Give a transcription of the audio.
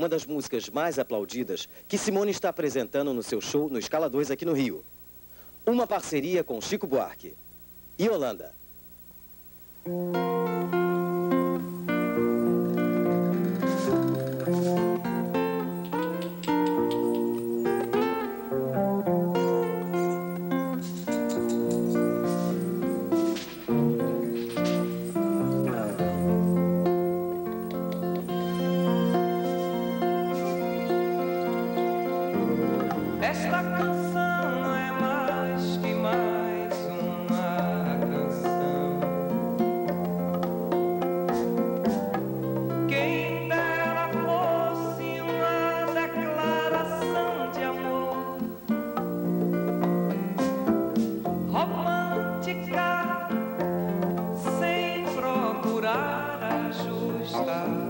uma das músicas mais aplaudidas que Simone está apresentando no seu show no Escala 2 aqui no Rio. Uma parceria com Chico Buarque e Holanda. love.